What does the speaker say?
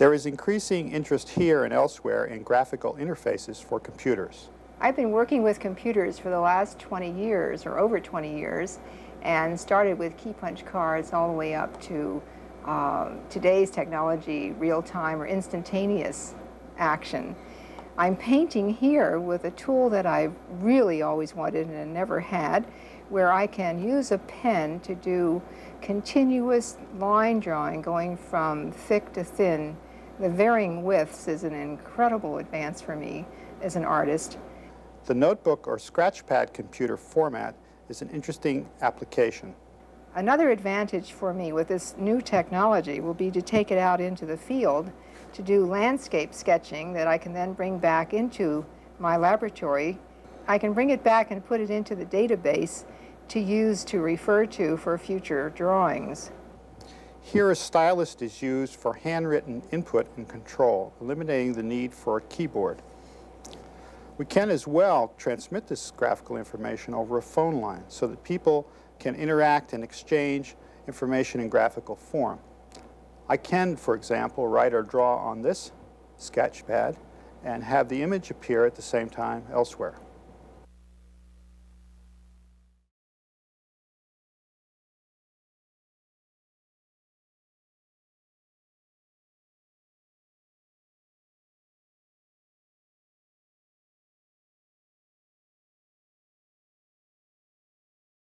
There is increasing interest here and elsewhere in graphical interfaces for computers. I've been working with computers for the last 20 years, or over 20 years, and started with key punch cards all the way up to uh, today's technology, real-time or instantaneous action. I'm painting here with a tool that I've really always wanted and never had, where I can use a pen to do continuous line drawing going from thick to thin. The varying widths is an incredible advance for me as an artist. The notebook or scratchpad computer format is an interesting application. Another advantage for me with this new technology will be to take it out into the field to do landscape sketching that I can then bring back into my laboratory. I can bring it back and put it into the database to use to refer to for future drawings. Here a stylus is used for handwritten input and control, eliminating the need for a keyboard. We can as well transmit this graphical information over a phone line so that people can interact and exchange information in graphical form. I can, for example, write or draw on this sketch pad and have the image appear at the same time elsewhere.